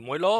ទៅមួយឡូ